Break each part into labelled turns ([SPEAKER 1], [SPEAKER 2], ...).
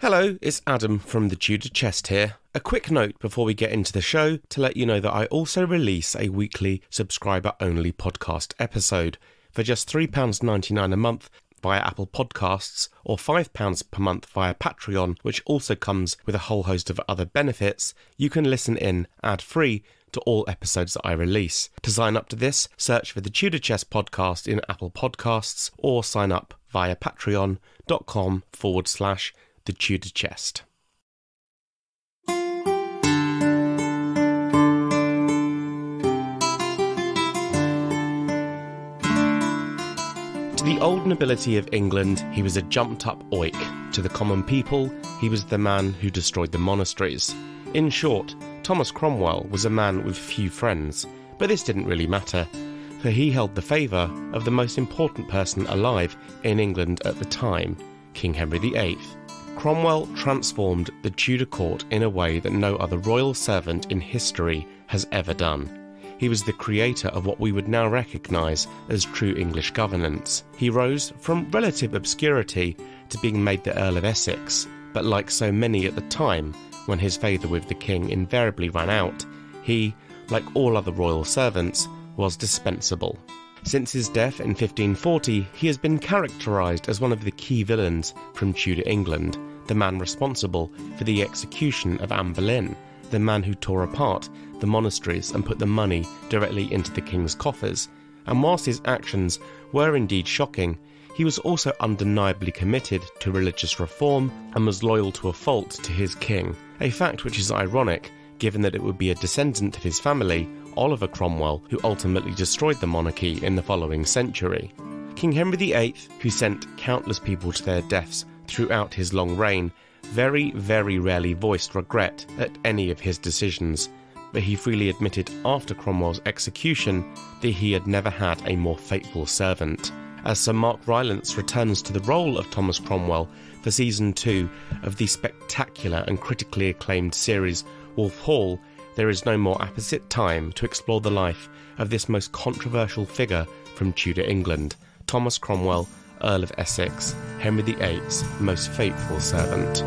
[SPEAKER 1] Hello, it's Adam from the Tudor Chest here. A quick note before we get into the show to let you know that I also release a weekly subscriber only podcast episode. For just £3.99 a month via Apple Podcasts or £5 per month via Patreon, which also comes with a whole host of other benefits, you can listen in ad free to all episodes that I release. To sign up to this, search for the Tudor Chest podcast in Apple Podcasts or sign up via patreon.com forward slash the Tudor chest. To the old nobility of England, he was a jumped up oik. To the common people, he was the man who destroyed the monasteries. In short, Thomas Cromwell was a man with few friends, but this didn't really matter, for he held the favour of the most important person alive in England at the time, King Henry VIII. Cromwell transformed the Tudor court in a way that no other royal servant in history has ever done. He was the creator of what we would now recognise as true English governance. He rose from relative obscurity to being made the Earl of Essex, but like so many at the time, when his favour with the king invariably ran out, he, like all other royal servants, was dispensable. Since his death in 1540, he has been characterised as one of the key villains from Tudor England, the man responsible for the execution of Anne Boleyn, the man who tore apart the monasteries and put the money directly into the king's coffers. And whilst his actions were indeed shocking, he was also undeniably committed to religious reform and was loyal to a fault to his king, a fact which is ironic given that it would be a descendant of his family, Oliver Cromwell, who ultimately destroyed the monarchy in the following century. King Henry VIII, who sent countless people to their deaths throughout his long reign, very, very rarely voiced regret at any of his decisions, but he freely admitted after Cromwell's execution that he had never had a more faithful servant. As Sir Mark Rylance returns to the role of Thomas Cromwell for season two of the spectacular and critically acclaimed series Wolf Hall, there is no more apposite time to explore the life of this most controversial figure from Tudor England, Thomas Cromwell, Earl of Essex, Henry VIII's most faithful servant.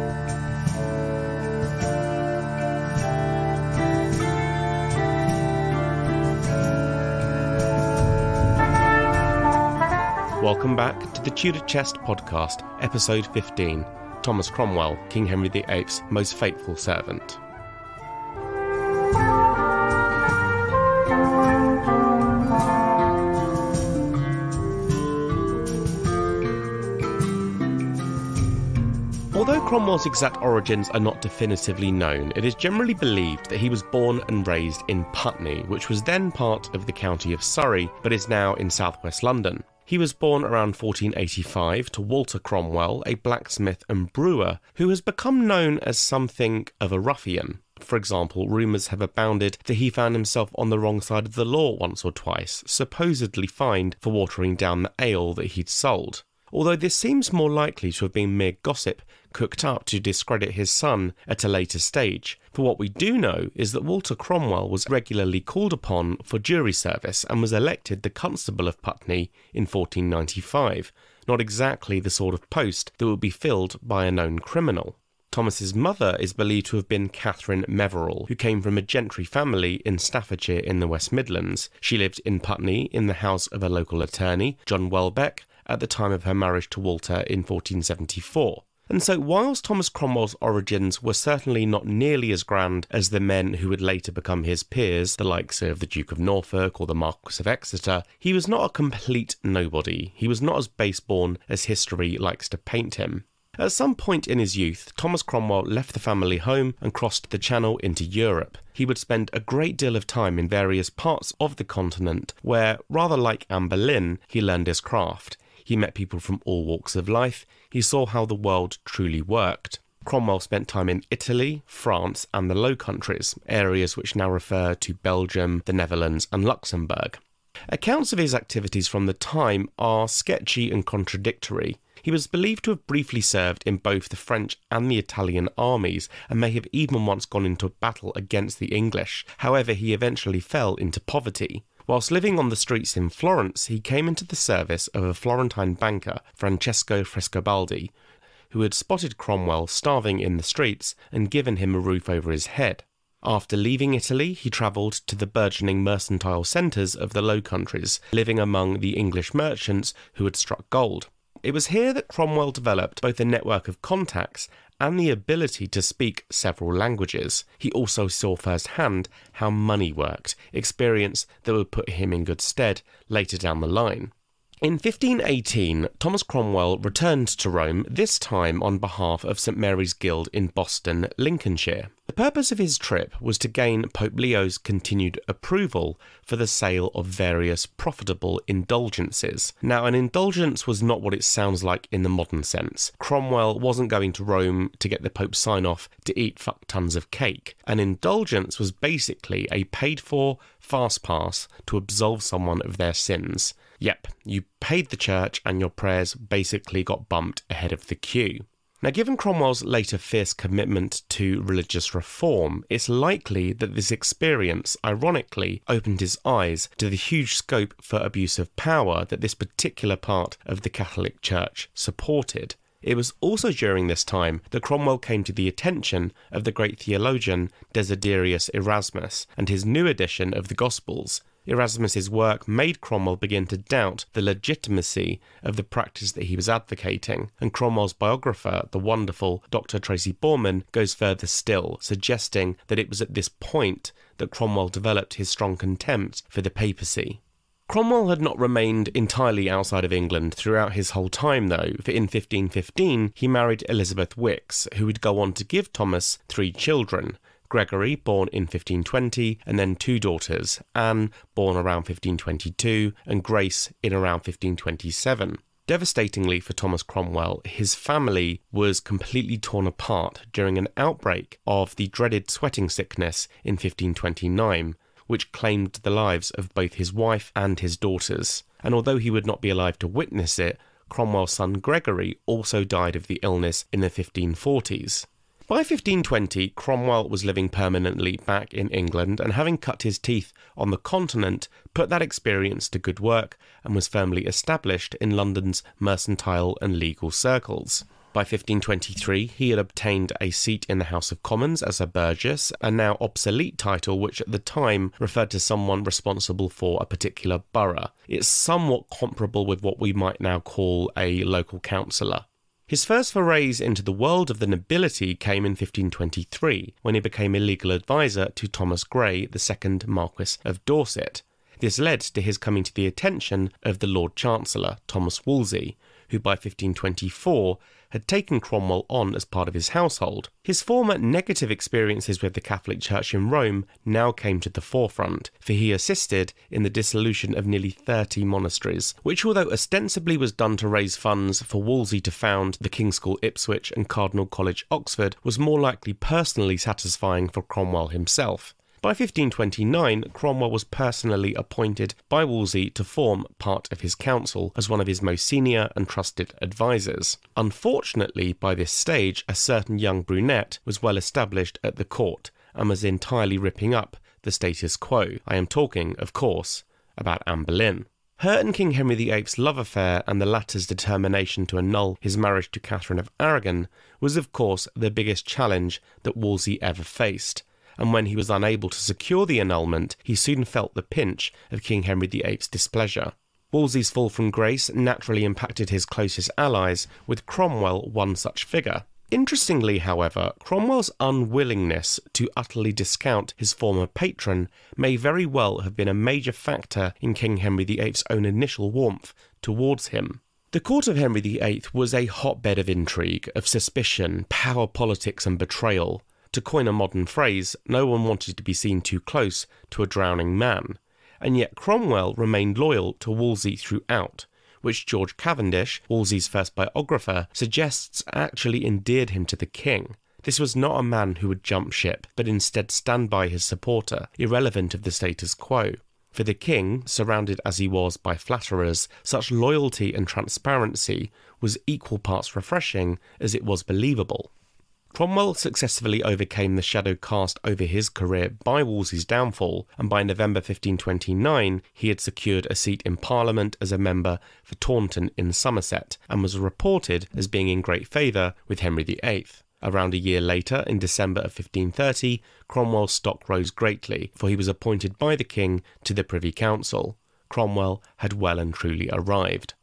[SPEAKER 1] Welcome back to the Tudor Chest podcast, episode 15 Thomas Cromwell, King Henry VIII's most faithful servant. Cromwell's exact origins are not definitively known, it is generally believed that he was born and raised in Putney, which was then part of the county of Surrey, but is now in southwest London. He was born around 1485 to Walter Cromwell, a blacksmith and brewer, who has become known as something of a ruffian. For example, rumours have abounded that he found himself on the wrong side of the law once or twice, supposedly fined for watering down the ale that he'd sold although this seems more likely to have been mere gossip cooked up to discredit his son at a later stage. For what we do know is that Walter Cromwell was regularly called upon for jury service and was elected the Constable of Putney in 1495, not exactly the sort of post that would be filled by a known criminal. Thomas's mother is believed to have been Catherine Meverell, who came from a gentry family in Staffordshire in the West Midlands. She lived in Putney in the house of a local attorney, John Welbeck, at the time of her marriage to Walter in 1474. And so, whilst Thomas Cromwell's origins were certainly not nearly as grand as the men who would later become his peers, the likes of the Duke of Norfolk or the Marquis of Exeter, he was not a complete nobody. He was not as base-born as history likes to paint him. At some point in his youth, Thomas Cromwell left the family home and crossed the Channel into Europe. He would spend a great deal of time in various parts of the continent where, rather like Anne Boleyn, he learned his craft. He met people from all walks of life. He saw how the world truly worked. Cromwell spent time in Italy, France, and the Low Countries, areas which now refer to Belgium, the Netherlands, and Luxembourg. Accounts of his activities from the time are sketchy and contradictory. He was believed to have briefly served in both the French and the Italian armies and may have even once gone into battle against the English. However, he eventually fell into poverty. Whilst living on the streets in Florence, he came into the service of a Florentine banker, Francesco Frescobaldi, who had spotted Cromwell starving in the streets and given him a roof over his head. After leaving Italy, he travelled to the burgeoning mercantile centres of the Low Countries, living among the English merchants who had struck gold. It was here that Cromwell developed both a network of contacts and the ability to speak several languages. He also saw firsthand how money worked, experience that would put him in good stead later down the line. In 1518, Thomas Cromwell returned to Rome, this time on behalf of St Mary's Guild in Boston, Lincolnshire. The purpose of his trip was to gain Pope Leo's continued approval for the sale of various profitable indulgences. Now, an indulgence was not what it sounds like in the modern sense. Cromwell wasn't going to Rome to get the Pope's sign off to eat fuck tons of cake. An indulgence was basically a paid for fast pass to absolve someone of their sins. Yep, you paid the church and your prayers basically got bumped ahead of the queue. Now, given Cromwell's later fierce commitment to religious reform, it's likely that this experience, ironically, opened his eyes to the huge scope for abuse of power that this particular part of the Catholic Church supported. It was also during this time that Cromwell came to the attention of the great theologian Desiderius Erasmus and his new edition of the Gospels, Erasmus's work made Cromwell begin to doubt the legitimacy of the practice that he was advocating, and Cromwell's biographer, the wonderful Dr. Tracy Borman, goes further still, suggesting that it was at this point that Cromwell developed his strong contempt for the papacy. Cromwell had not remained entirely outside of England throughout his whole time, though, for in 1515 he married Elizabeth Wicks, who would go on to give Thomas three children, Gregory, born in 1520, and then two daughters, Anne, born around 1522, and Grace in around 1527. Devastatingly for Thomas Cromwell, his family was completely torn apart during an outbreak of the dreaded sweating sickness in 1529, which claimed the lives of both his wife and his daughters. And although he would not be alive to witness it, Cromwell's son Gregory also died of the illness in the 1540s. By 1520, Cromwell was living permanently back in England and having cut his teeth on the continent, put that experience to good work and was firmly established in London's mercantile and legal circles. By 1523, he had obtained a seat in the House of Commons as a burgess, a now obsolete title which at the time referred to someone responsible for a particular borough. It's somewhat comparable with what we might now call a local councillor. His first forays into the world of the nobility came in 1523, when he became a legal adviser to Thomas Grey, the second Marquis of Dorset. This led to his coming to the attention of the Lord Chancellor, Thomas Wolsey, who by 1524 had taken Cromwell on as part of his household. His former negative experiences with the Catholic Church in Rome now came to the forefront, for he assisted in the dissolution of nearly 30 monasteries, which, although ostensibly was done to raise funds for Wolsey to found the King's School Ipswich and Cardinal College Oxford, was more likely personally satisfying for Cromwell himself. By 1529, Cromwell was personally appointed by Wolsey to form part of his council as one of his most senior and trusted advisers. Unfortunately, by this stage, a certain young brunette was well established at the court and was entirely ripping up the status quo. I am talking, of course, about Anne Boleyn. Her and King Henry VIII's love affair and the latter's determination to annul his marriage to Catherine of Aragon was, of course, the biggest challenge that Wolsey ever faced and when he was unable to secure the annulment, he soon felt the pinch of King Henry VIII's displeasure. Wolsey's fall from grace naturally impacted his closest allies, with Cromwell one such figure. Interestingly, however, Cromwell's unwillingness to utterly discount his former patron may very well have been a major factor in King Henry VIII's own initial warmth towards him. The court of Henry VIII was a hotbed of intrigue, of suspicion, power politics, and betrayal. To coin a modern phrase, no one wanted to be seen too close to a drowning man, and yet Cromwell remained loyal to Wolsey throughout, which George Cavendish, Wolsey's first biographer, suggests actually endeared him to the king. This was not a man who would jump ship, but instead stand by his supporter, irrelevant of the status quo. For the king, surrounded as he was by flatterers, such loyalty and transparency was equal parts refreshing as it was believable. Cromwell successfully overcame the shadow cast over his career by Wolsey's downfall, and by November 1529 he had secured a seat in Parliament as a member for Taunton in Somerset, and was reported as being in great favour with Henry VIII. Around a year later, in December of 1530, Cromwell's stock rose greatly, for he was appointed by the king to the Privy Council. Cromwell had well and truly arrived.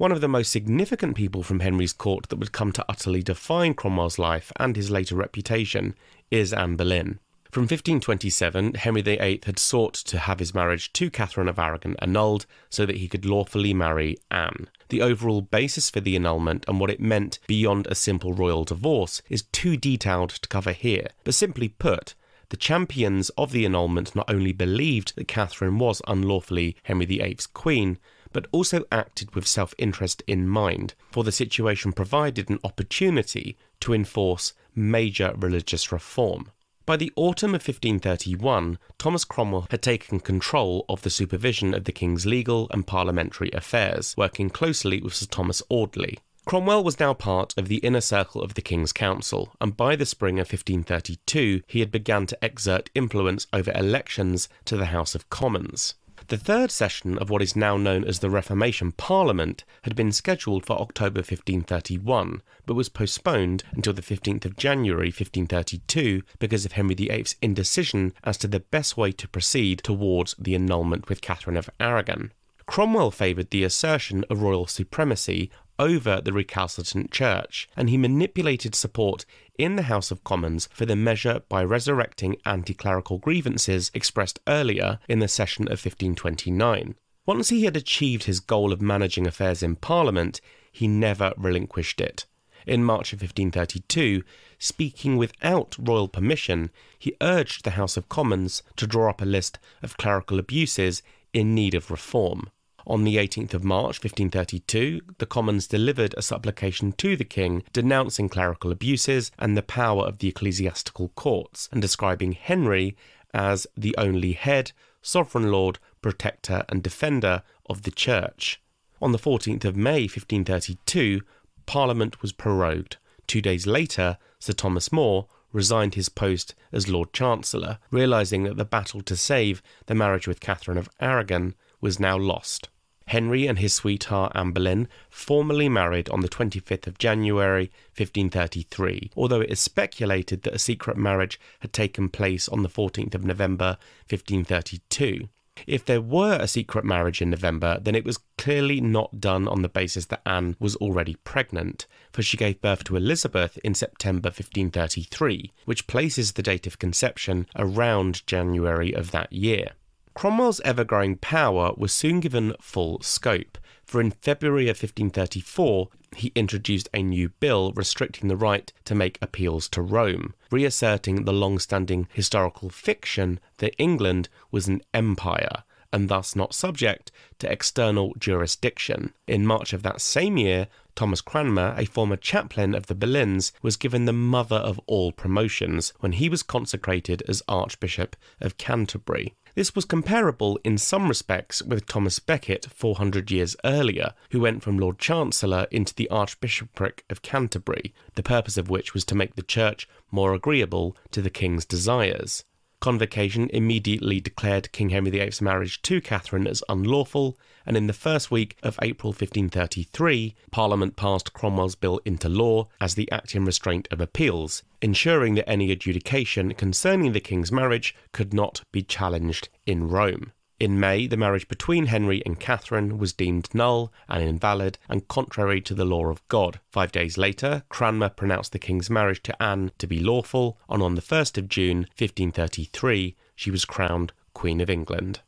[SPEAKER 1] One of the most significant people from Henry's court that would come to utterly define Cromwell's life and his later reputation is Anne Boleyn. From 1527, Henry VIII had sought to have his marriage to Catherine of Aragon annulled so that he could lawfully marry Anne. The overall basis for the annulment and what it meant beyond a simple royal divorce is too detailed to cover here, but simply put, the champions of the annulment not only believed that Catherine was unlawfully Henry VIII's queen, but also acted with self interest in mind, for the situation provided an opportunity to enforce major religious reform. By the autumn of 1531, Thomas Cromwell had taken control of the supervision of the king's legal and parliamentary affairs, working closely with Sir Thomas Audley. Cromwell was now part of the inner circle of the King's Council, and by the spring of 1532 he had begun to exert influence over elections to the House of Commons. The third session of what is now known as the Reformation Parliament had been scheduled for October 1531, but was postponed until the 15th of January 1532 because of Henry VIII's indecision as to the best way to proceed towards the annulment with Catherine of Aragon. Cromwell favoured the assertion of royal supremacy over the recalcitrant church, and he manipulated support in the House of Commons for the measure by resurrecting anti clerical grievances expressed earlier in the session of 1529. Once he had achieved his goal of managing affairs in Parliament, he never relinquished it. In March of 1532, speaking without royal permission, he urged the House of Commons to draw up a list of clerical abuses in need of reform. On the 18th of March 1532, the Commons delivered a supplication to the king denouncing clerical abuses and the power of the ecclesiastical courts, and describing Henry as the only head, sovereign lord, protector, and defender of the church. On the 14th of May 1532, Parliament was prorogued. Two days later, Sir Thomas More resigned his post as Lord Chancellor, realizing that the battle to save the marriage with Catherine of Aragon was now lost. Henry and his sweetheart Anne Boleyn formally married on the 25th of January 1533, although it is speculated that a secret marriage had taken place on the 14th of November 1532. If there were a secret marriage in November, then it was clearly not done on the basis that Anne was already pregnant, for she gave birth to Elizabeth in September 1533, which places the date of conception around January of that year. Cromwell's ever growing power was soon given full scope, for in February of 1534 he introduced a new bill restricting the right to make appeals to Rome, reasserting the long standing historical fiction that England was an empire and thus not subject to external jurisdiction. In March of that same year, Thomas Cranmer, a former chaplain of the Boleyns, was given the mother of all promotions when he was consecrated as Archbishop of Canterbury. This was comparable in some respects with Thomas Becket 400 years earlier, who went from Lord Chancellor into the Archbishopric of Canterbury, the purpose of which was to make the Church more agreeable to the King's desires. Convocation immediately declared King Henry VIII's marriage to Catherine as unlawful, and in the first week of April 1533, Parliament passed Cromwell's bill into law as the Act in Restraint of Appeals, ensuring that any adjudication concerning the king's marriage could not be challenged in Rome. In May, the marriage between Henry and Catherine was deemed null and invalid and contrary to the law of God. Five days later, Cranmer pronounced the king's marriage to Anne to be lawful, and on the 1st of June 1533, she was crowned Queen of England.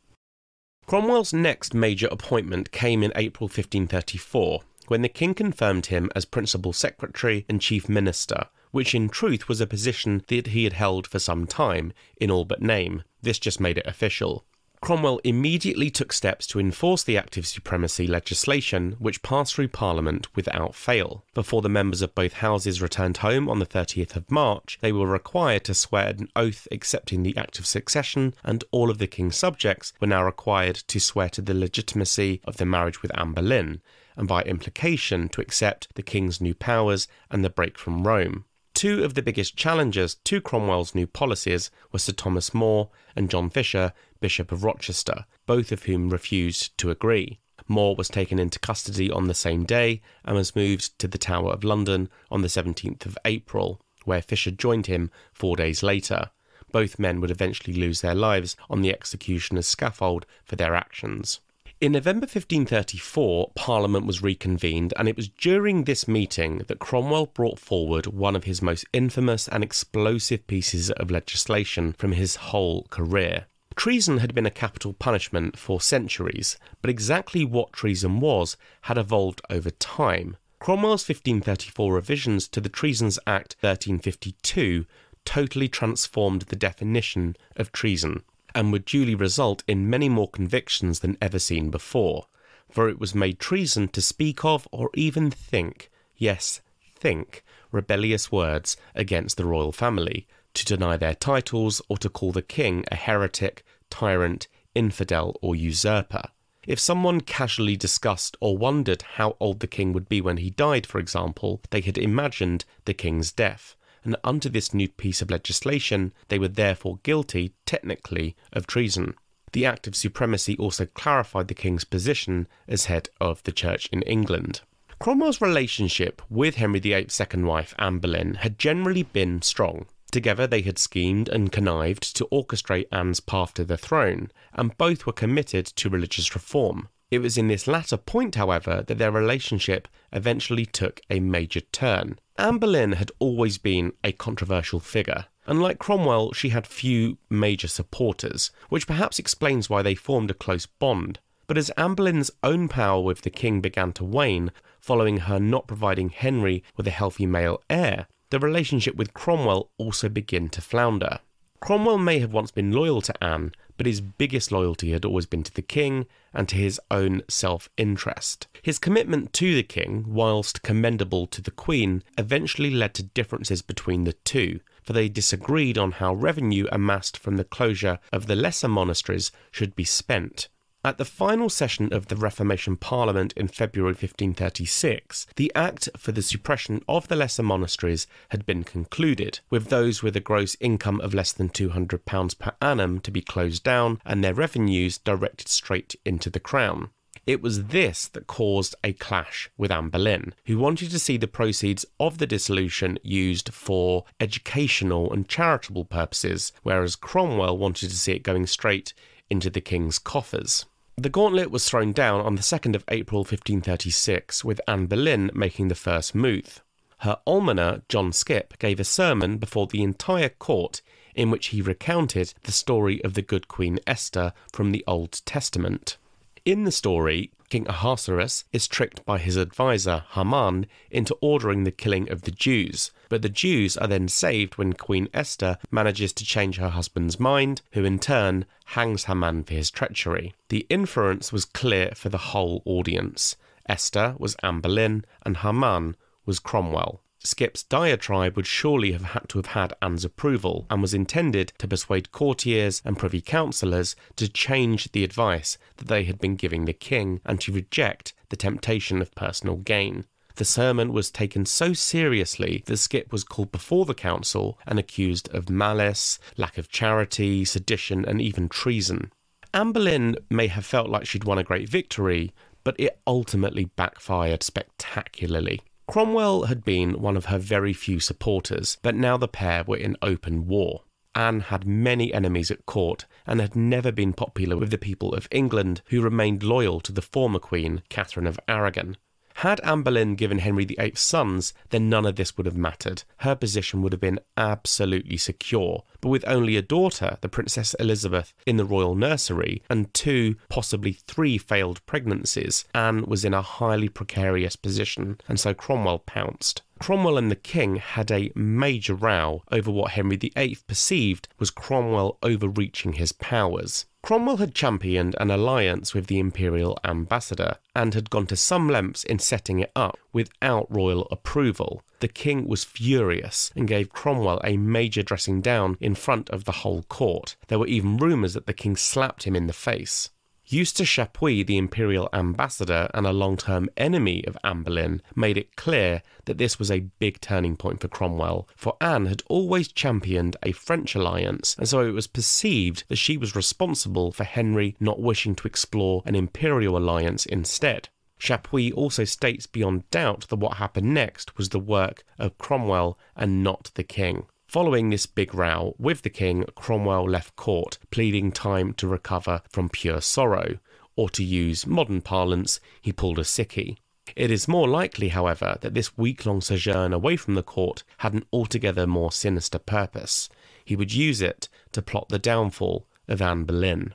[SPEAKER 1] Cromwell's next major appointment came in April 1534, when the king confirmed him as principal secretary and chief minister, which in truth was a position that he had held for some time, in all but name. This just made it official. Cromwell immediately took steps to enforce the Act of Supremacy legislation, which passed through Parliament without fail. Before the members of both houses returned home on the 30th of March, they were required to swear an oath accepting the Act of Succession, and all of the King's subjects were now required to swear to the legitimacy of the marriage with Anne Boleyn, and by implication to accept the King's new powers and the break from Rome. Two of the biggest challengers to Cromwell's new policies were Sir Thomas More and John Fisher, Bishop of Rochester, both of whom refused to agree. More was taken into custody on the same day and was moved to the Tower of London on the 17th of April, where Fisher joined him four days later. Both men would eventually lose their lives on the executioner's scaffold for their actions. In November 1534, Parliament was reconvened, and it was during this meeting that Cromwell brought forward one of his most infamous and explosive pieces of legislation from his whole career. Treason had been a capital punishment for centuries, but exactly what treason was had evolved over time. Cromwell's 1534 revisions to the Treasons Act 1352 totally transformed the definition of treason and would duly result in many more convictions than ever seen before, for it was made treason to speak of or even think, yes, think, rebellious words against the royal family, to deny their titles, or to call the king a heretic, tyrant, infidel, or usurper. If someone casually discussed or wondered how old the king would be when he died, for example, they had imagined the king's death, and under this new piece of legislation, they were therefore guilty, technically, of treason. The Act of Supremacy also clarified the king's position as head of the church in England. Cromwell's relationship with Henry VIII's second wife, Anne Boleyn, had generally been strong. Together, they had schemed and connived to orchestrate Anne's path to the throne, and both were committed to religious reform. It was in this latter point, however, that their relationship eventually took a major turn. Anne Boleyn had always been a controversial figure. Unlike Cromwell, she had few major supporters, which perhaps explains why they formed a close bond. But as Anne Boleyn's own power with the king began to wane, following her not providing Henry with a healthy male heir, the relationship with Cromwell also began to flounder. Cromwell may have once been loyal to Anne, but his biggest loyalty had always been to the king and to his own self interest. His commitment to the king, whilst commendable to the queen, eventually led to differences between the two, for they disagreed on how revenue amassed from the closure of the lesser monasteries should be spent. At the final session of the Reformation Parliament in February 1536, the Act for the suppression of the lesser monasteries had been concluded, with those with a gross income of less than £200 per annum to be closed down and their revenues directed straight into the Crown. It was this that caused a clash with Anne Boleyn, who wanted to see the proceeds of the dissolution used for educational and charitable purposes, whereas Cromwell wanted to see it going straight into the king's coffers. The gauntlet was thrown down on the 2nd of April 1536, with Anne Boleyn making the first move. Her almoner, John Skip, gave a sermon before the entire court in which he recounted the story of the good Queen Esther from the Old Testament. In the story, King Ahasuerus is tricked by his advisor Haman into ordering the killing of the Jews, but the Jews are then saved when Queen Esther manages to change her husband's mind, who in turn hangs Haman for his treachery. The inference was clear for the whole audience. Esther was Anne Boleyn and Haman was Cromwell. Skip's diatribe would surely have had to have had Anne's approval and was intended to persuade courtiers and privy councillors to change the advice that they had been giving the king and to reject the temptation of personal gain. The sermon was taken so seriously that Skip was called before the council and accused of malice, lack of charity, sedition, and even treason. Anne Boleyn may have felt like she'd won a great victory, but it ultimately backfired spectacularly. Cromwell had been one of her very few supporters, but now the pair were in open war. Anne had many enemies at court and had never been popular with the people of England, who remained loyal to the former queen, Catherine of Aragon. Had Anne Boleyn given Henry VIII sons, then none of this would have mattered. Her position would have been absolutely secure. But with only a daughter, the Princess Elizabeth, in the royal nursery, and two, possibly three failed pregnancies, Anne was in a highly precarious position, and so Cromwell pounced. Cromwell and the king had a major row over what Henry VIII perceived was Cromwell overreaching his powers. Cromwell had championed an alliance with the imperial ambassador and had gone to some lengths in setting it up without royal approval. The king was furious and gave Cromwell a major dressing down in front of the whole court. There were even rumours that the king slapped him in the face. Eustace Chapuis, the imperial ambassador and a long term enemy of Anne Boleyn, made it clear that this was a big turning point for Cromwell, for Anne had always championed a French alliance, and so it was perceived that she was responsible for Henry not wishing to explore an imperial alliance instead. Chapuis also states beyond doubt that what happened next was the work of Cromwell and not the king. Following this big row with the king, Cromwell left court, pleading time to recover from pure sorrow, or to use modern parlance, he pulled a sickie. It is more likely, however, that this week long sojourn away from the court had an altogether more sinister purpose. He would use it to plot the downfall of Anne Boleyn.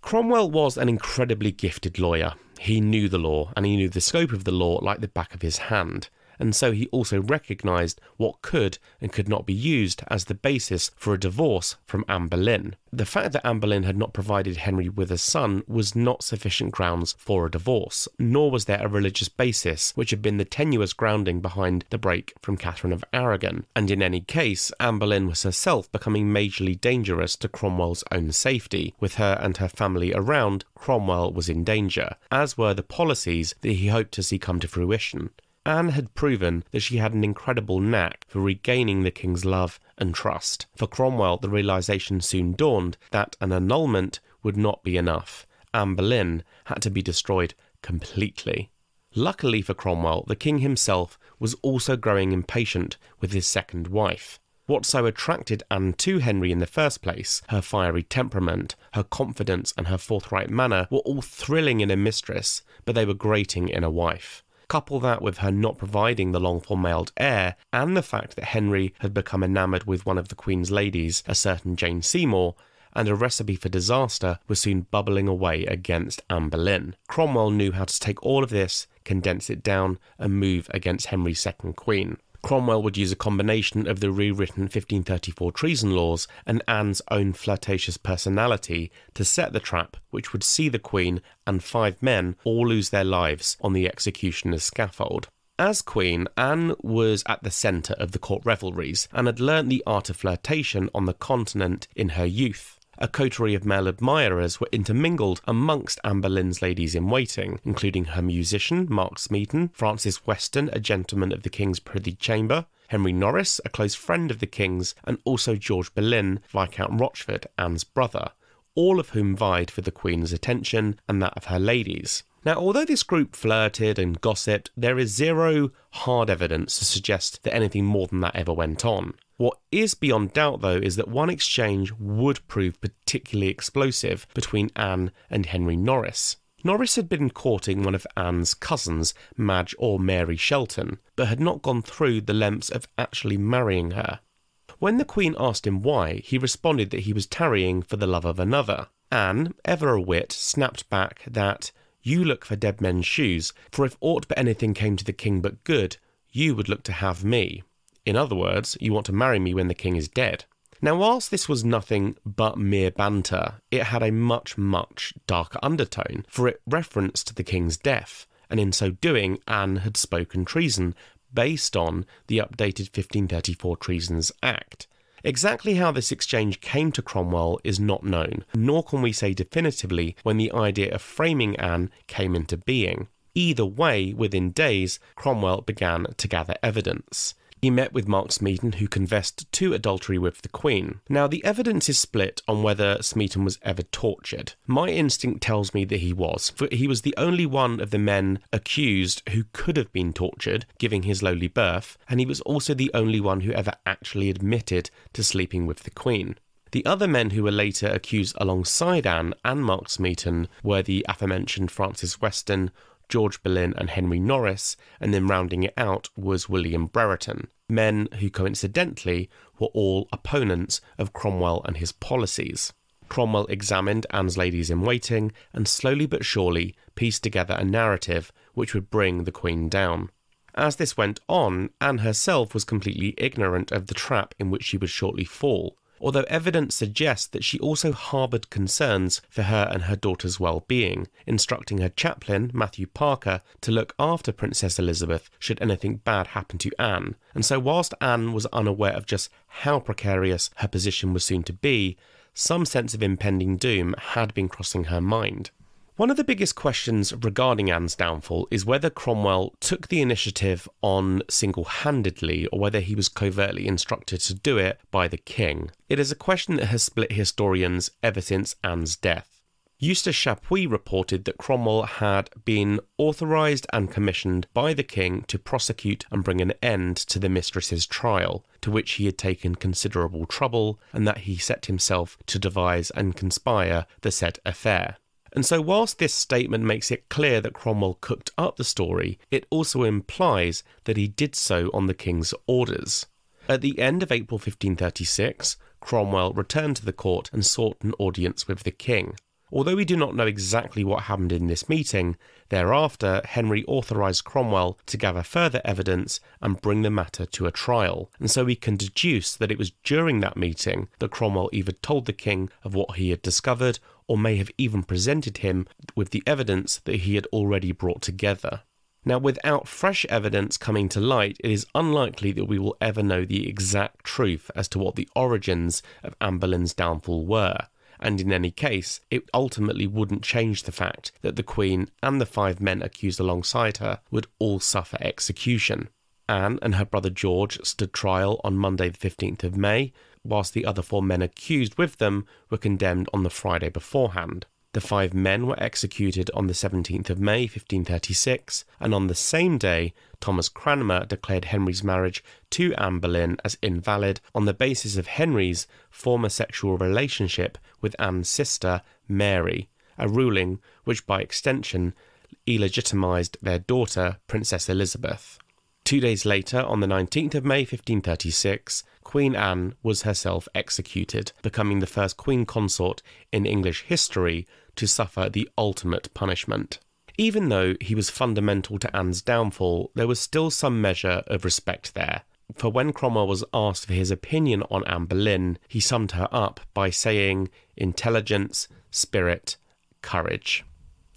[SPEAKER 1] Cromwell was an incredibly gifted lawyer. He knew the law and he knew the scope of the law like the back of his hand and so he also recognised what could and could not be used as the basis for a divorce from Anne Boleyn. The fact that Anne Boleyn had not provided Henry with a son was not sufficient grounds for a divorce, nor was there a religious basis, which had been the tenuous grounding behind the break from Catherine of Aragon. And in any case, Anne Boleyn was herself becoming majorly dangerous to Cromwell's own safety. With her and her family around, Cromwell was in danger, as were the policies that he hoped to see come to fruition. Anne had proven that she had an incredible knack for regaining the king's love and trust. For Cromwell, the realization soon dawned that an annulment would not be enough. Anne Boleyn had to be destroyed completely. Luckily for Cromwell, the king himself was also growing impatient with his second wife. What so attracted Anne to Henry in the first place, her fiery temperament, her confidence, and her forthright manner, were all thrilling in a mistress, but they were grating in a wife. Couple that with her not providing the longed for male heir, and the fact that Henry had become enamoured with one of the Queen's ladies, a certain Jane Seymour, and a recipe for disaster was soon bubbling away against Anne Boleyn. Cromwell knew how to take all of this, condense it down, and move against Henry's second queen. Cromwell would use a combination of the rewritten 1534 treason laws and Anne's own flirtatious personality to set the trap which would see the Queen and five men all lose their lives on the executioner's scaffold. As Queen, Anne was at the centre of the court revelries and had learnt the art of flirtation on the continent in her youth a coterie of male admirers were intermingled amongst Anne Boleyn's ladies in waiting, including her musician, Mark Smeaton, Francis Weston, a gentleman of the King's Privy Chamber, Henry Norris, a close friend of the King's, and also George Boleyn, Viscount Rochford, Anne's brother, all of whom vied for the Queen's attention and that of her ladies. Now, although this group flirted and gossiped, there is zero hard evidence to suggest that anything more than that ever went on. What is beyond doubt, though, is that one exchange would prove particularly explosive between Anne and Henry Norris. Norris had been courting one of Anne's cousins, Madge or Mary Shelton, but had not gone through the lengths of actually marrying her. When the Queen asked him why, he responded that he was tarrying for the love of another. Anne, ever a wit, snapped back that you look for dead men's shoes, for if aught but anything came to the king but good, you would look to have me. In other words, you want to marry me when the king is dead. Now, whilst this was nothing but mere banter, it had a much, much darker undertone, for it referenced the king's death, and in so doing, Anne had spoken treason based on the updated 1534 Treasons Act. Exactly how this exchange came to Cromwell is not known, nor can we say definitively when the idea of framing Anne came into being. Either way, within days, Cromwell began to gather evidence. He met with Mark Smeaton, who confessed to adultery with the Queen. Now, the evidence is split on whether Smeaton was ever tortured. My instinct tells me that he was, for he was the only one of the men accused who could have been tortured, giving his lowly birth, and he was also the only one who ever actually admitted to sleeping with the Queen. The other men who were later accused alongside Anne and Mark Smeaton were the aforementioned Francis Weston, George Boleyn, and Henry Norris, and then rounding it out was William Brereton, men who coincidentally were all opponents of Cromwell and his policies. Cromwell examined Anne's ladies in waiting and slowly but surely pieced together a narrative which would bring the Queen down. As this went on, Anne herself was completely ignorant of the trap in which she would shortly fall, although evidence suggests that she also harboured concerns for her and her daughter's well being, instructing her chaplain, Matthew Parker, to look after Princess Elizabeth should anything bad happen to Anne. And so, whilst Anne was unaware of just how precarious her position was soon to be, some sense of impending doom had been crossing her mind. One of the biggest questions regarding Anne's downfall is whether Cromwell took the initiative on single handedly or whether he was covertly instructed to do it by the king. It is a question that has split historians ever since Anne's death. Eustace Chapuis reported that Cromwell had been authorised and commissioned by the king to prosecute and bring an end to the mistress's trial, to which he had taken considerable trouble, and that he set himself to devise and conspire the said affair. And so, whilst this statement makes it clear that Cromwell cooked up the story, it also implies that he did so on the king's orders. At the end of April 1536, Cromwell returned to the court and sought an audience with the king. Although we do not know exactly what happened in this meeting, thereafter Henry authorised Cromwell to gather further evidence and bring the matter to a trial. And so we can deduce that it was during that meeting that Cromwell either told the king of what he had discovered or may have even presented him with the evidence that he had already brought together. Now, without fresh evidence coming to light, it is unlikely that we will ever know the exact truth as to what the origins of Anne Boleyn's downfall were. And in any case, it ultimately wouldn't change the fact that the Queen and the five men accused alongside her would all suffer execution. Anne and her brother George stood trial on Monday, the 15th of May, whilst the other four men accused with them were condemned on the Friday beforehand. The five men were executed on the 17th of May 1536, and on the same day, Thomas Cranmer declared Henry's marriage to Anne Boleyn as invalid on the basis of Henry's former sexual relationship with Anne's sister, Mary, a ruling which by extension illegitimised their daughter, Princess Elizabeth. Two days later, on the 19th of May 1536, Queen Anne was herself executed, becoming the first queen consort in English history to suffer the ultimate punishment. Even though he was fundamental to Anne's downfall, there was still some measure of respect there. For when Cromwell was asked for his opinion on Anne Boleyn, he summed her up by saying intelligence, spirit, courage.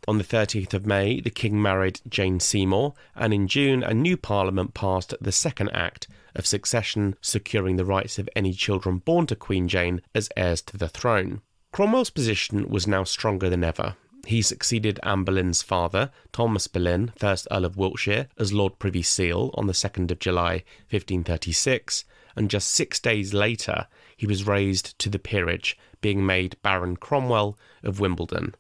[SPEAKER 1] On the 30th of May, the King married Jane Seymour, and in June, a new Parliament passed the Second Act of Succession, securing the rights of any children born to Queen Jane as heirs to the throne. Cromwell's position was now stronger than ever. He succeeded Anne Boleyn's father, Thomas Boleyn, 1st Earl of Wiltshire, as Lord Privy Seal on the 2nd of July 1536, and just six days later he was raised to the peerage, being made Baron Cromwell of Wimbledon.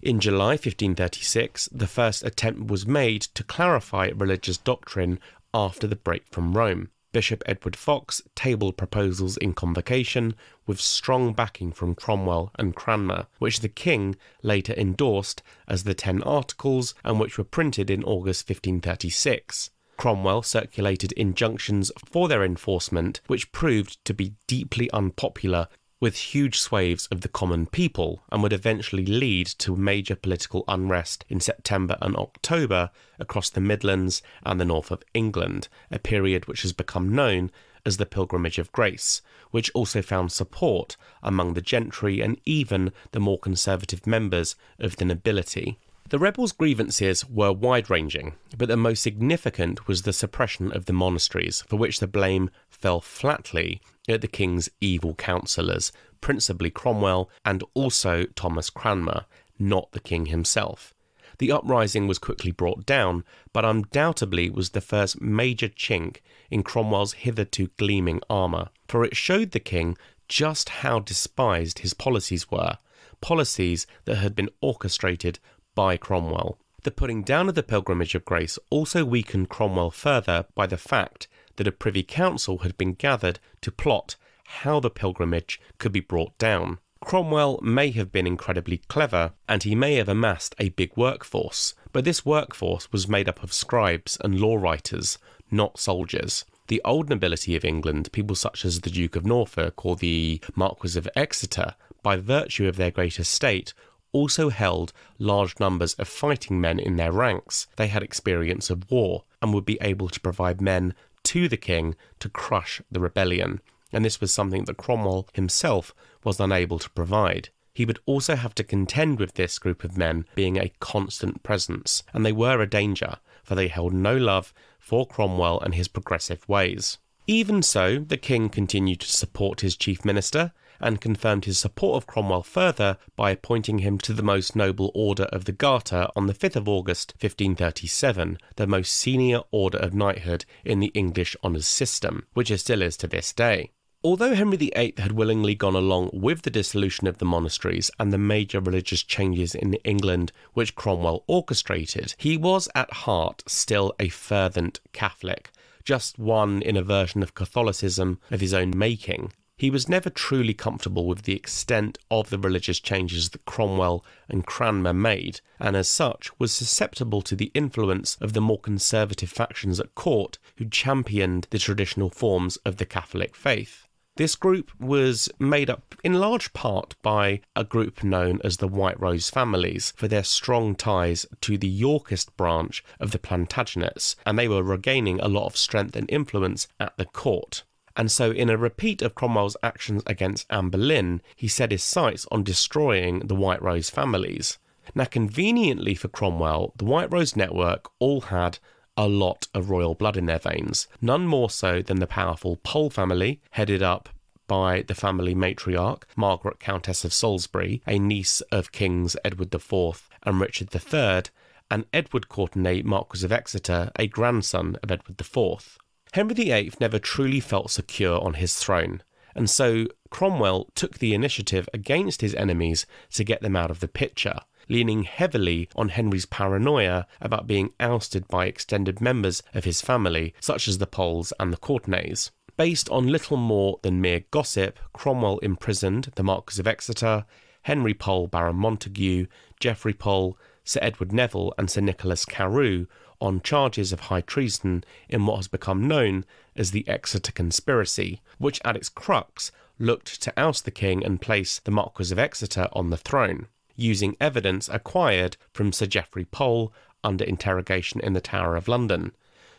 [SPEAKER 1] In July 1536, the first attempt was made to clarify religious doctrine after the break from Rome. Bishop Edward Fox tabled proposals in convocation with strong backing from Cromwell and Cranmer, which the king later endorsed as the Ten Articles and which were printed in August 1536. Cromwell circulated injunctions for their enforcement, which proved to be deeply unpopular with huge swathes of the common people and would eventually lead to major political unrest in September and October across the Midlands and the north of England, a period which has become known as the Pilgrimage of Grace, which also found support among the gentry and even the more conservative members of the nobility. The rebels' grievances were wide ranging, but the most significant was the suppression of the monasteries, for which the blame fell flatly at the king's evil counsellors, principally Cromwell and also Thomas Cranmer, not the king himself. The uprising was quickly brought down, but undoubtedly was the first major chink in Cromwell's hitherto gleaming armour, for it showed the king just how despised his policies were, policies that had been orchestrated by Cromwell. The putting down of the Pilgrimage of Grace also weakened Cromwell further by the fact that a Privy Council had been gathered to plot how the pilgrimage could be brought down. Cromwell may have been incredibly clever, and he may have amassed a big workforce, but this workforce was made up of scribes and law writers, not soldiers. The old nobility of England, people such as the Duke of Norfolk or the Marquis of Exeter, by virtue of their great estate, also held large numbers of fighting men in their ranks. They had experience of war and would be able to provide men to the king to crush the rebellion. And this was something that Cromwell himself was unable to provide. He would also have to contend with this group of men being a constant presence, and they were a danger, for they held no love for Cromwell and his progressive ways. Even so, the king continued to support his chief minister and confirmed his support of Cromwell further by appointing him to the most noble order of the Garter on the 5th of August 1537, the most senior order of knighthood in the English honours system, which it still is to this day. Although Henry VIII had willingly gone along with the dissolution of the monasteries and the major religious changes in England which Cromwell orchestrated, he was at heart still a fervent Catholic, just one in a version of Catholicism of his own making, he was never truly comfortable with the extent of the religious changes that Cromwell and Cranmer made, and as such was susceptible to the influence of the more conservative factions at court who championed the traditional forms of the Catholic faith. This group was made up in large part by a group known as the White Rose families for their strong ties to the Yorkist branch of the Plantagenets, and they were regaining a lot of strength and influence at the court and so in a repeat of Cromwell's actions against Anne Boleyn, he set his sights on destroying the White Rose families. Now, conveniently for Cromwell, the White Rose network all had a lot of royal blood in their veins, none more so than the powerful Pole family, headed up by the family matriarch, Margaret Countess of Salisbury, a niece of Kings Edward IV and Richard III, and Edward Courtenay, Marquis of Exeter, a grandson of Edward IV. Henry VIII never truly felt secure on his throne, and so Cromwell took the initiative against his enemies to get them out of the picture, leaning heavily on Henry's paranoia about being ousted by extended members of his family, such as the Poles and the Courtenays. Based on little more than mere gossip, Cromwell imprisoned the Marquis of Exeter, Henry Pole, Baron Montague, Geoffrey Pole, Sir Edward Neville, and Sir Nicholas Carew on charges of high treason in what has become known as the Exeter Conspiracy, which at its crux looked to oust the king and place the Marquis of Exeter on the throne, using evidence acquired from Sir Geoffrey Pole under interrogation in the Tower of London.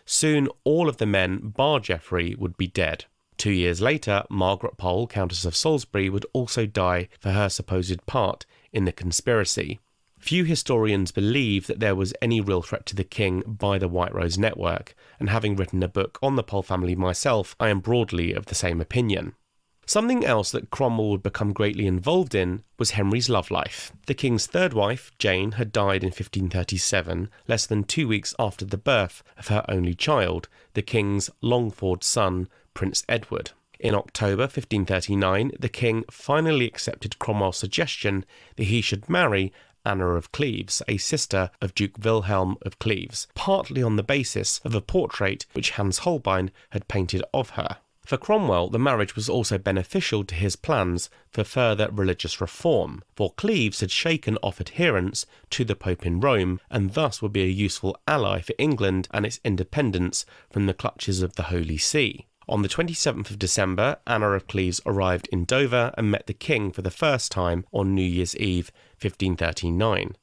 [SPEAKER 1] Soon all of the men, bar Geoffrey, would be dead. Two years later, Margaret Pole, Countess of Salisbury, would also die for her supposed part in the conspiracy. Few historians believe that there was any real threat to the king by the White Rose Network, and having written a book on the Pole family myself, I am broadly of the same opinion. Something else that Cromwell would become greatly involved in was Henry's love life. The king's third wife, Jane, had died in 1537, less than two weeks after the birth of her only child, the king's longed-for son, Prince Edward. In October 1539, the king finally accepted Cromwell's suggestion that he should marry Anna of Cleves, a sister of Duke Wilhelm of Cleves, partly on the basis of a portrait which Hans Holbein had painted of her. For Cromwell, the marriage was also beneficial to his plans for further religious reform, for Cleves had shaken off adherence to the Pope in Rome and thus would be a useful ally for England and its independence from the clutches of the Holy See. On the 27th of December, Anna of Cleves arrived in Dover and met the king for the first time on New Year's Eve 1539.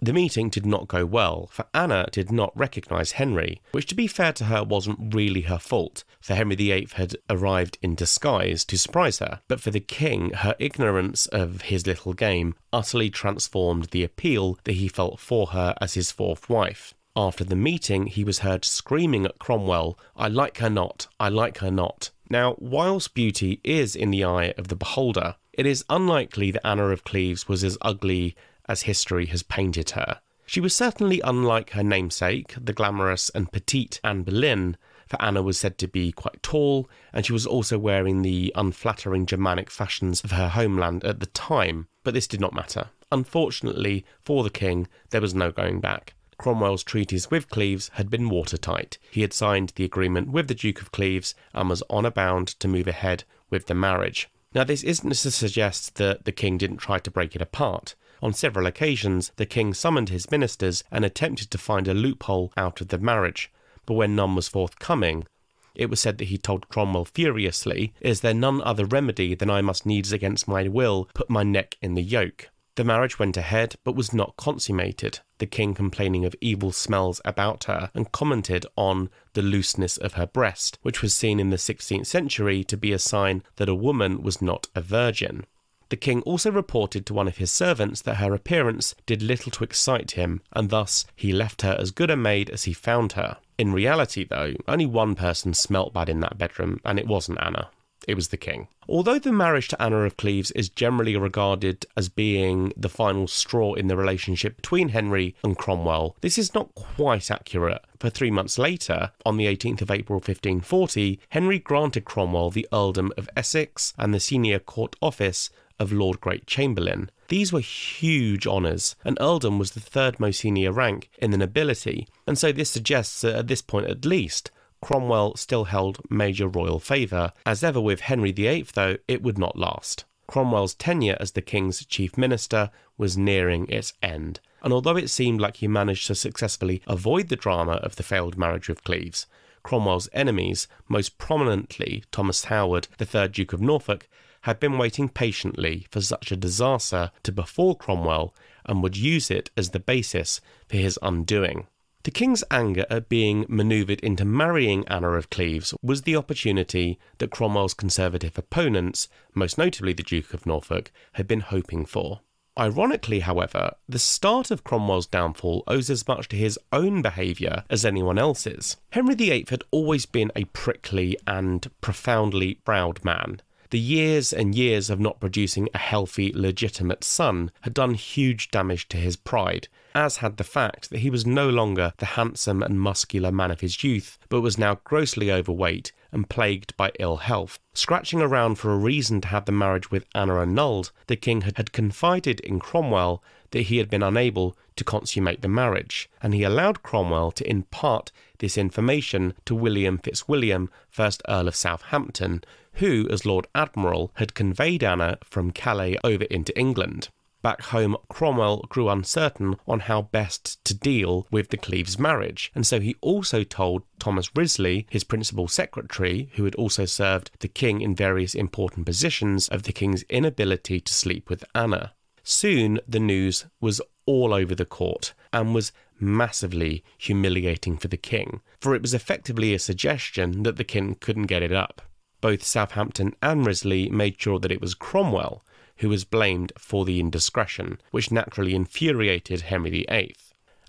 [SPEAKER 1] The meeting did not go well, for Anna did not recognise Henry, which to be fair to her wasn't really her fault, for Henry VIII had arrived in disguise to surprise her. But for the king, her ignorance of his little game utterly transformed the appeal that he felt for her as his fourth wife. After the meeting, he was heard screaming at Cromwell, I like her not, I like her not. Now, whilst beauty is in the eye of the beholder, it is unlikely that Anna of Cleves was as ugly as history has painted her. She was certainly unlike her namesake, the glamorous and petite Anne Boleyn, for Anna was said to be quite tall, and she was also wearing the unflattering Germanic fashions of her homeland at the time, but this did not matter. Unfortunately for the king, there was no going back. Cromwell's treaties with Cleves had been watertight. He had signed the agreement with the Duke of Cleves and was honour bound to move ahead with the marriage. Now, this isn't to suggest that the king didn't try to break it apart. On several occasions, the king summoned his ministers and attempted to find a loophole out of the marriage, but when none was forthcoming, it was said that he told Cromwell furiously, Is there none other remedy than I must needs against my will put my neck in the yoke? The marriage went ahead, but was not consummated, the king complaining of evil smells about her, and commented on the looseness of her breast, which was seen in the 16th century to be a sign that a woman was not a virgin. The king also reported to one of his servants that her appearance did little to excite him, and thus he left her as good a maid as he found her. In reality, though, only one person smelt bad in that bedroom, and it wasn't Anna. It was the king. Although the marriage to Anna of Cleves is generally regarded as being the final straw in the relationship between Henry and Cromwell, this is not quite accurate. For three months later, on the 18th of April 1540, Henry granted Cromwell the earldom of Essex and the senior court office of Lord Great Chamberlain. These were huge honours, and earldom was the third most senior rank in the nobility, and so this suggests that at this point at least, Cromwell still held major royal favour. As ever with Henry VIII, though, it would not last. Cromwell's tenure as the king's chief minister was nearing its end, and although it seemed like he managed to successfully avoid the drama of the failed marriage with Cleves, Cromwell's enemies, most prominently Thomas Howard, the third Duke of Norfolk, had been waiting patiently for such a disaster to befall Cromwell and would use it as the basis for his undoing. The king's anger at being manoeuvred into marrying Anna of Cleves was the opportunity that Cromwell's conservative opponents, most notably the Duke of Norfolk, had been hoping for. Ironically, however, the start of Cromwell's downfall owes as much to his own behaviour as anyone else's. Henry VIII had always been a prickly and profoundly proud man. The years and years of not producing a healthy, legitimate son had done huge damage to his pride, as had the fact that he was no longer the handsome and muscular man of his youth, but was now grossly overweight and plagued by ill health. Scratching around for a reason to have the marriage with Anna annulled, the king had confided in Cromwell that he had been unable to consummate the marriage, and he allowed Cromwell to impart this information to William Fitzwilliam, 1st Earl of Southampton, who, as Lord Admiral, had conveyed Anna from Calais over into England. Back home, Cromwell grew uncertain on how best to deal with the Cleves marriage, and so he also told Thomas Wriothesley, his principal secretary, who had also served the king in various important positions, of the king's inability to sleep with Anna. Soon the news was all over the court and was massively humiliating for the king, for it was effectively a suggestion that the king couldn't get it up. Both Southampton and Wriothesley made sure that it was Cromwell who was blamed for the indiscretion, which naturally infuriated Henry VIII.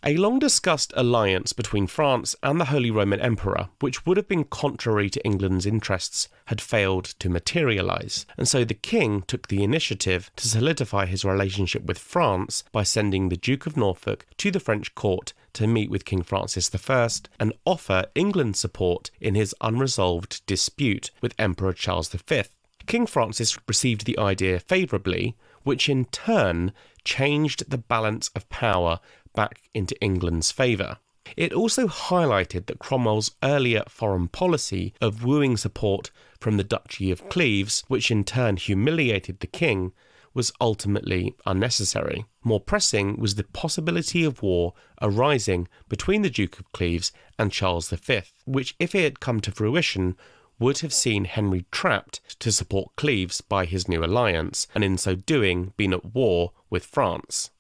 [SPEAKER 1] A long discussed alliance between France and the Holy Roman Emperor, which would have been contrary to England's interests, had failed to materialise, and so the king took the initiative to solidify his relationship with France by sending the Duke of Norfolk to the French court to meet with King Francis I and offer England support in his unresolved dispute with Emperor Charles V. King Francis received the idea favourably, which in turn changed the balance of power back into England's favour. It also highlighted that Cromwell's earlier foreign policy of wooing support from the Duchy of Cleves, which in turn humiliated the king, was ultimately unnecessary. More pressing was the possibility of war arising between the Duke of Cleves and Charles V, which, if it had come to fruition, would have seen Henry trapped to support Cleves by his new alliance, and in so doing been at war with France.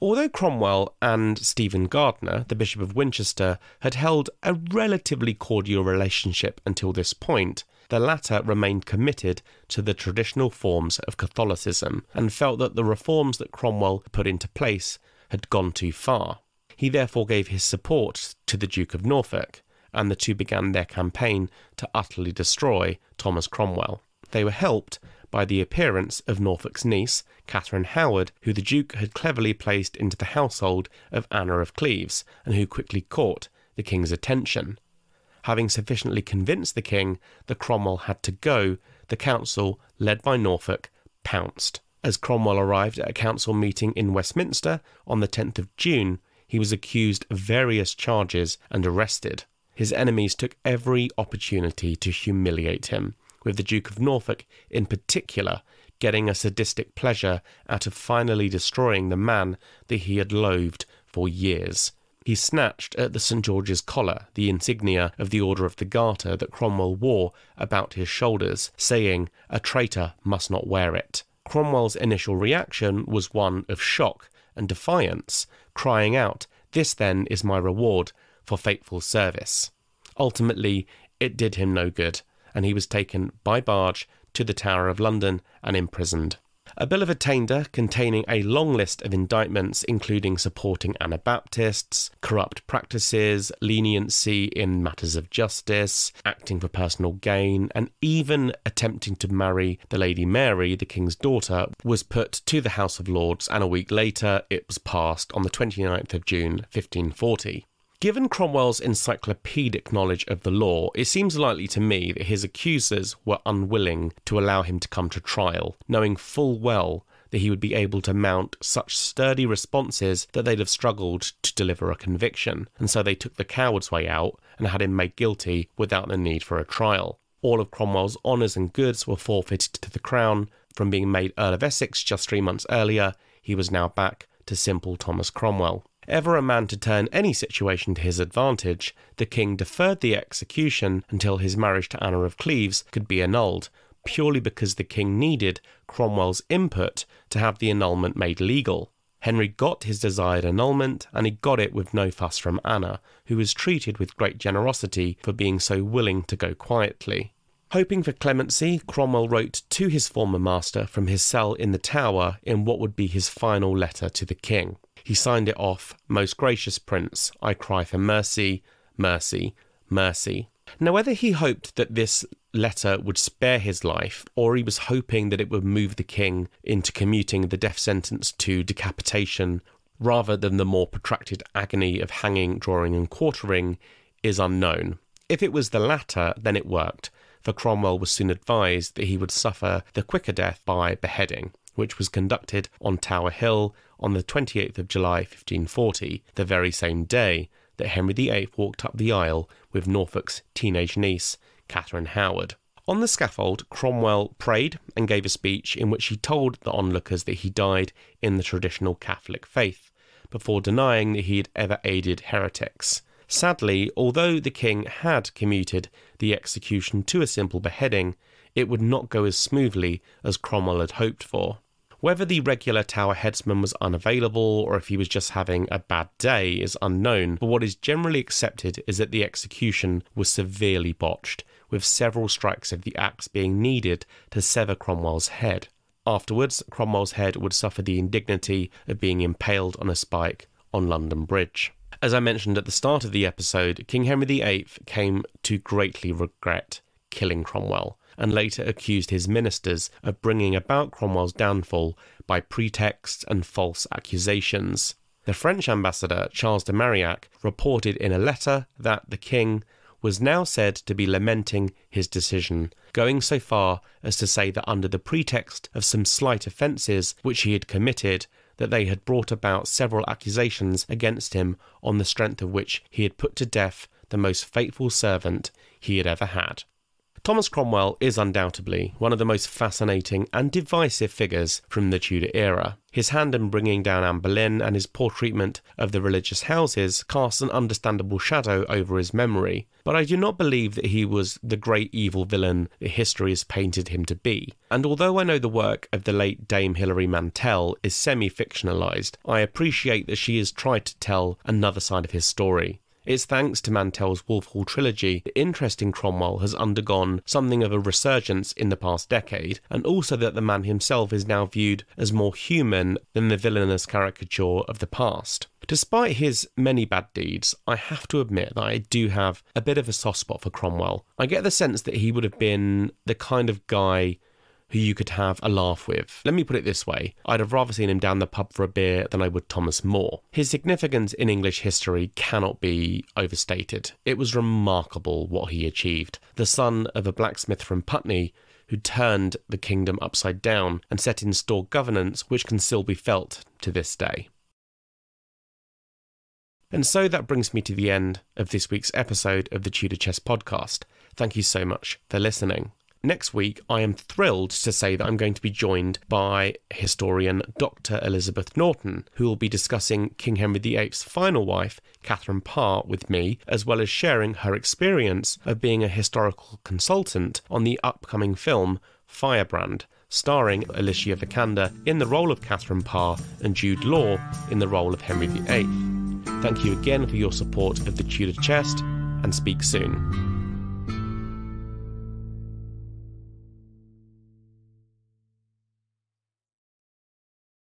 [SPEAKER 1] Although Cromwell and Stephen Gardiner, the Bishop of Winchester, had held a relatively cordial relationship until this point, the latter remained committed to the traditional forms of Catholicism and felt that the reforms that Cromwell put into place had gone too far. He therefore gave his support to the Duke of Norfolk, and the two began their campaign to utterly destroy Thomas Cromwell. They were helped by the appearance of Norfolk's niece, Catherine Howard, who the Duke had cleverly placed into the household of Anna of Cleves, and who quickly caught the King's attention. Having sufficiently convinced the King that Cromwell had to go, the council, led by Norfolk, pounced. As Cromwell arrived at a council meeting in Westminster on the 10th of June, he was accused of various charges and arrested. His enemies took every opportunity to humiliate him, with the Duke of Norfolk in particular getting a sadistic pleasure out of finally destroying the man that he had loathed for years. He snatched at the St. George's collar, the insignia of the Order of the Garter that Cromwell wore about his shoulders, saying, A traitor must not wear it. Cromwell's initial reaction was one of shock and defiance, crying out, This then is my reward for faithful service. Ultimately, it did him no good, and he was taken by barge to the Tower of London and imprisoned. A bill of attainder containing a long list of indictments, including supporting Anabaptists, corrupt practices, leniency in matters of justice, acting for personal gain, and even attempting to marry the Lady Mary, the King's daughter, was put to the House of Lords, and a week later it was passed on the 29th of June 1540. Given Cromwell's encyclopedic knowledge of the law, it seems likely to me that his accusers were unwilling to allow him to come to trial, knowing full well that he would be able to mount such sturdy responses that they'd have struggled to deliver a conviction, and so they took the coward's way out and had him made guilty without the need for a trial. All of Cromwell's honours and goods were forfeited to the crown. From being made Earl of Essex just three months earlier, he was now back to simple Thomas Cromwell. Ever a man to turn any situation to his advantage, the king deferred the execution until his marriage to Anna of Cleves could be annulled, purely because the king needed Cromwell's input to have the annulment made legal. Henry got his desired annulment, and he got it with no fuss from Anna, who was treated with great generosity for being so willing to go quietly. Hoping for clemency, Cromwell wrote to his former master from his cell in the Tower in what would be his final letter to the king. He signed it off, Most gracious Prince, I cry for mercy, mercy, mercy. Now, whether he hoped that this letter would spare his life, or he was hoping that it would move the king into commuting the death sentence to decapitation rather than the more protracted agony of hanging, drawing, and quartering, is unknown. If it was the latter, then it worked, for Cromwell was soon advised that he would suffer the quicker death by beheading which was conducted on Tower Hill on the 28th of July 1540, the very same day that Henry VIII walked up the aisle with Norfolk's teenage niece, Catherine Howard. On the scaffold, Cromwell prayed and gave a speech in which he told the onlookers that he died in the traditional Catholic faith, before denying that he had ever aided heretics. Sadly, although the king had commuted the execution to a simple beheading, it would not go as smoothly as Cromwell had hoped for. Whether the regular tower headsman was unavailable or if he was just having a bad day is unknown, but what is generally accepted is that the execution was severely botched, with several strikes of the axe being needed to sever Cromwell's head. Afterwards, Cromwell's head would suffer the indignity of being impaled on a spike on London Bridge. As I mentioned at the start of the episode, King Henry VIII came to greatly regret killing Cromwell and later accused his ministers of bringing about Cromwell's downfall by pretexts and false accusations. The French ambassador, Charles de Marillac, reported in a letter that the king was now said to be lamenting his decision, going so far as to say that under the pretext of some slight offences which he had committed, that they had brought about several accusations against him on the strength of which he had put to death the most faithful servant he had ever had. Thomas Cromwell is undoubtedly one of the most fascinating and divisive figures from the Tudor era. His hand in bringing down Anne Boleyn and his poor treatment of the religious houses casts an understandable shadow over his memory, but I do not believe that he was the great evil villain that history has painted him to be. And although I know the work of the late Dame Hilary Mantel is semi fictionalised, I appreciate that she has tried to tell another side of his story. It's thanks to Mantel's Wolf Hall trilogy that interest in Cromwell has undergone something of a resurgence in the past decade, and also that the man himself is now viewed as more human than the villainous caricature of the past. Despite his many bad deeds, I have to admit that I do have a bit of a soft spot for Cromwell. I get the sense that he would have been the kind of guy who you could have a laugh with. Let me put it this way I'd have rather seen him down the pub for a beer than I would Thomas More. His significance in English history cannot be overstated. It was remarkable what he achieved. The son of a blacksmith from Putney who turned the kingdom upside down and set in store governance which can still be felt to this day. And so that brings me to the end of this week's episode of the Tudor Chest Podcast. Thank you so much for listening. Next week, I am thrilled to say that I'm going to be joined by historian Dr. Elizabeth Norton, who will be discussing King Henry VIII's final wife, Catherine Parr, with me, as well as sharing her experience of being a historical consultant on the upcoming film Firebrand, starring Alicia Vikander in the role of Catherine Parr and Jude Law in the role of Henry VIII. Thank you again for your support of the Tudor Chest, and speak soon.